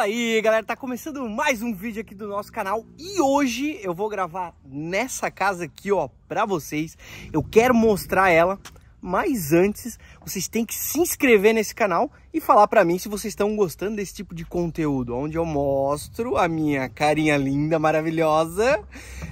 Fala aí, galera, tá começando mais um vídeo aqui do nosso canal e hoje eu vou gravar nessa casa aqui, ó, pra vocês. Eu quero mostrar ela, mas antes vocês têm que se inscrever nesse canal e falar pra mim se vocês estão gostando desse tipo de conteúdo, onde eu mostro a minha carinha linda, maravilhosa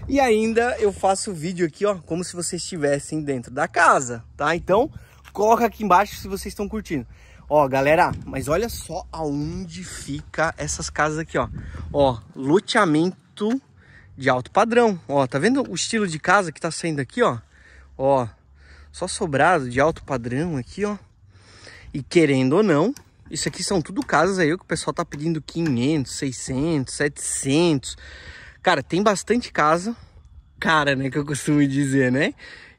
e ainda eu faço vídeo aqui, ó, como se vocês estivessem dentro da casa, tá? Então, coloca aqui embaixo se vocês estão curtindo. Ó, galera, mas olha só aonde fica essas casas aqui, ó. Ó, loteamento de alto padrão. Ó, tá vendo o estilo de casa que tá saindo aqui, ó? Ó, só sobrado de alto padrão aqui, ó. E querendo ou não, isso aqui são tudo casas aí que o pessoal tá pedindo 500, 600, 700. Cara, tem bastante casa. Cara, né, que eu costumo dizer, né?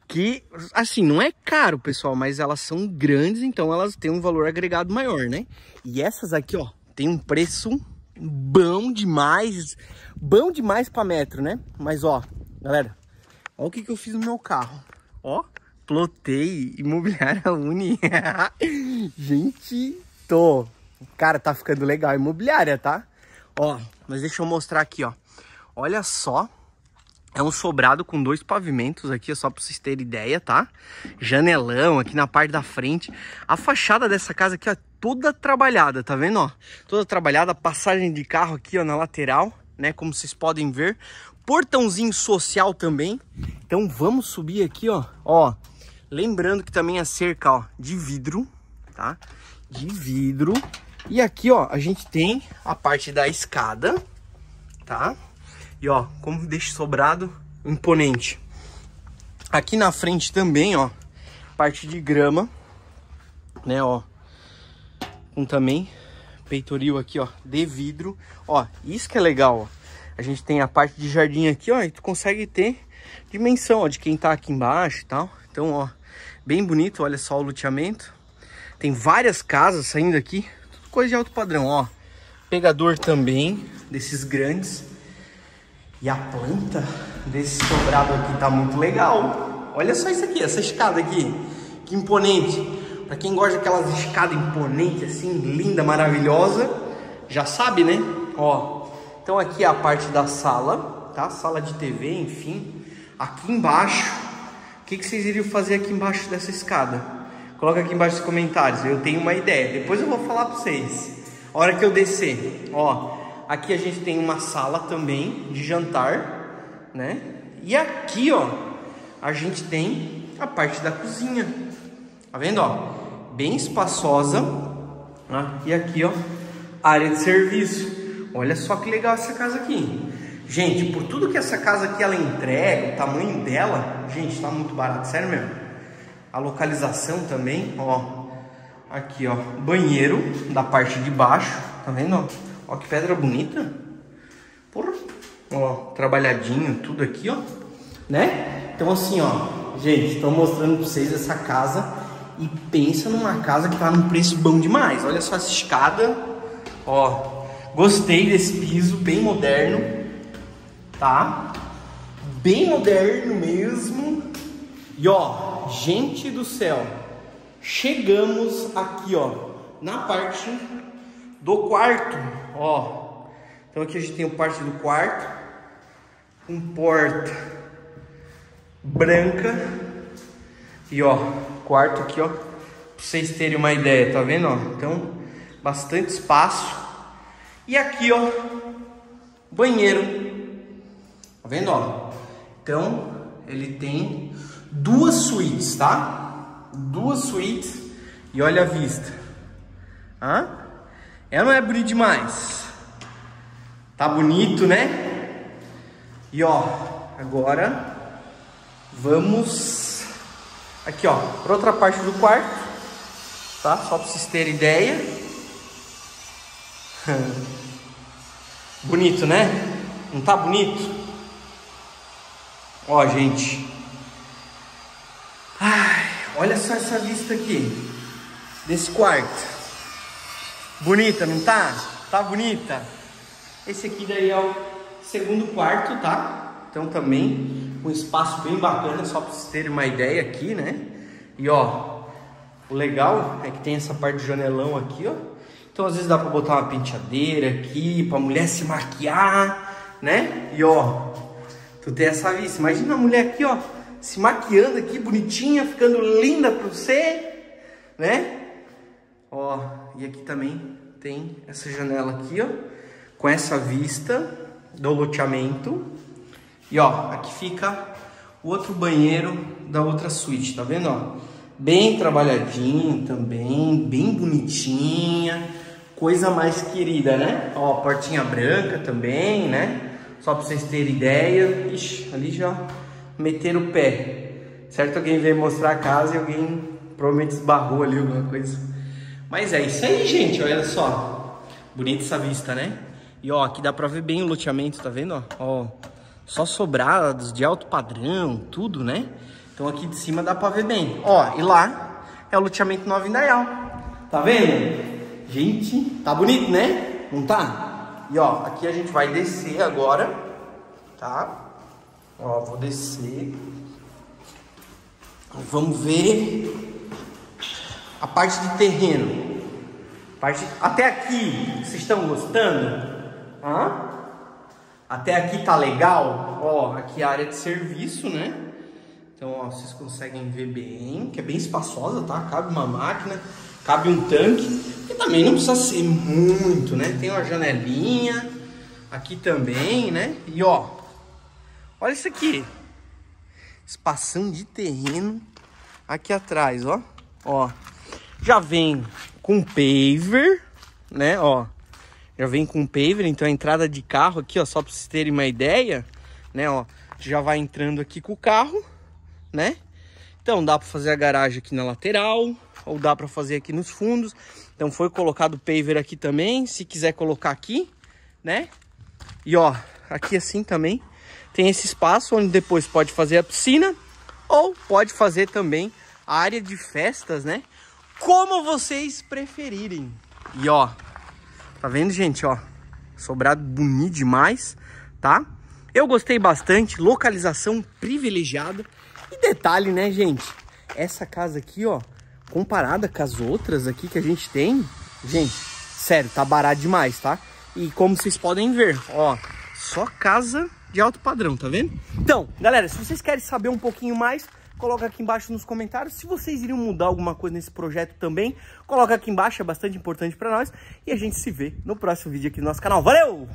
Que, assim, não é caro, pessoal, mas elas são grandes, então elas têm um valor agregado maior, né? E essas aqui, ó, tem um preço bom demais, bom demais para metro, né? Mas, ó, galera, ó o que, que eu fiz no meu carro, ó, plotei imobiliária Uni. Gente, tô, cara, tá ficando legal imobiliária, tá? Ó, mas deixa eu mostrar aqui, ó, olha só é um sobrado com dois pavimentos aqui, só para vocês terem ideia, tá? Janelão aqui na parte da frente. A fachada dessa casa aqui, ó, toda trabalhada, tá vendo, ó? Toda trabalhada, passagem de carro aqui, ó, na lateral, né? Como vocês podem ver. Portãozinho social também. Então vamos subir aqui, ó. Ó, lembrando que também é cerca, ó, de vidro, tá? De vidro. E aqui, ó, a gente tem a parte da escada, tá? E ó, como deixa sobrado, imponente. Aqui na frente também, ó, parte de grama, né, ó. Com também peitoril aqui, ó, de vidro. Ó, isso que é legal, ó. A gente tem a parte de jardim aqui, ó, e tu consegue ter dimensão, ó, de quem tá aqui embaixo e tal. Então, ó, bem bonito, olha só o loteamento. Tem várias casas saindo aqui, tudo coisa de alto padrão, ó. Pegador também, desses grandes. E a planta desse sobrado aqui tá muito legal. Olha só isso aqui, essa escada aqui. Que imponente. Para quem gosta daquelas escadas imponentes assim, linda, maravilhosa, já sabe, né? Ó. Então aqui é a parte da sala, tá? Sala de TV, enfim. Aqui embaixo, o que, que vocês iriam fazer aqui embaixo dessa escada? Coloca aqui embaixo nos comentários. Eu tenho uma ideia. Depois eu vou falar para vocês. A hora que eu descer, ó, Aqui a gente tem uma sala também de jantar, né? E aqui, ó, a gente tem a parte da cozinha. Tá vendo, ó? Bem espaçosa. Né? E aqui, ó, área de serviço. Olha só que legal essa casa aqui. Gente, por tudo que essa casa aqui ela entrega, o tamanho dela, gente, tá muito barato, sério mesmo. A localização também, ó. Aqui, ó, banheiro da parte de baixo, tá vendo, ó? Ó que pedra bonita. Porra. Ó, trabalhadinho, tudo aqui, ó. Né? Então assim, ó. Gente, estou mostrando pra vocês essa casa. E pensa numa casa que tá num preço bom demais. Olha só essa escada. Ó. Gostei desse piso, bem moderno. Tá? Bem moderno mesmo. E ó, gente do céu. Chegamos aqui, ó. Na parte do quarto, ó. Então aqui a gente tem o parte do quarto, com porta branca e ó, quarto aqui, ó, pra vocês terem uma ideia, tá vendo, ó? Então, bastante espaço. E aqui, ó, banheiro. Tá vendo, ó? Então, ele tem duas suítes, tá? Duas suítes e olha a vista. Hã? É ou não é bonito demais? Tá bonito, né? E ó, agora vamos aqui ó, para outra parte do quarto, tá? Só para vocês terem ideia. bonito, né? Não tá bonito? Ó, gente. Ai, olha só essa vista aqui desse quarto. Bonita, não tá? Tá bonita? Esse aqui daí é o segundo quarto, tá? Então também um espaço bem bacana, só para vocês terem uma ideia aqui, né? E ó, o legal é que tem essa parte de janelão aqui, ó. Então às vezes dá pra botar uma penteadeira aqui, pra mulher se maquiar, né? E ó, tu tem essa vista. Imagina a mulher aqui, ó, se maquiando aqui, bonitinha, ficando linda pra você, né? Ó, e aqui também tem essa janela aqui, ó, com essa vista do loteamento. E ó, aqui fica o outro banheiro da outra suíte, tá vendo, ó? Bem trabalhadinho também, bem bonitinha, coisa mais querida, né? Ó, portinha branca também, né? Só pra vocês terem ideia. Ixi, ali já meteram o pé. Certo? Alguém veio mostrar a casa e alguém provavelmente esbarrou ali alguma coisa. Mas é isso aí, gente. Olha só. Bonita essa vista, né? E ó, aqui dá pra ver bem o loteamento, tá vendo? Ó, só sobrados de alto padrão, tudo, né? Então aqui de cima dá pra ver bem. Ó, e lá é o loteamento Nova Indaial. Tá vendo? Gente, tá bonito, né? Não tá? E ó, aqui a gente vai descer agora, tá? Ó, vou descer. Vamos ver a parte de terreno. Parte... Até aqui, vocês estão gostando? Hã? Até aqui tá legal? Ó, aqui é a área de serviço, né? Então, ó, vocês conseguem ver bem, que é bem espaçosa, tá? Cabe uma máquina, cabe um tanque, e também não precisa ser muito, né? Tem uma janelinha aqui também, né? E ó, olha isso aqui. Espação de terreno aqui atrás, ó. Ó, já vem com paver, né? Ó, já vem com paver, então a entrada de carro aqui, ó, só para vocês terem uma ideia, né, ó, já vai entrando aqui com o carro, né? Então dá para fazer a garagem aqui na lateral, ou dá para fazer aqui nos fundos. Então foi colocado paver aqui também, se quiser colocar aqui, né? E ó, aqui assim também tem esse espaço onde depois pode fazer a piscina ou pode fazer também a área de festas, né? Como vocês preferirem. E ó, Tá vendo, gente, ó? Sobrado bonito demais, tá? Eu gostei bastante, localização privilegiada. E detalhe, né, gente? Essa casa aqui, ó, comparada com as outras aqui que a gente tem, gente, sério, tá barato demais, tá? E como vocês podem ver, ó, só casa de alto padrão, tá vendo? Então, galera, se vocês querem saber um pouquinho mais, coloca aqui embaixo nos comentários. Se vocês iriam mudar alguma coisa nesse projeto também, coloca aqui embaixo, é bastante importante para nós. E a gente se vê no próximo vídeo aqui no nosso canal. Valeu!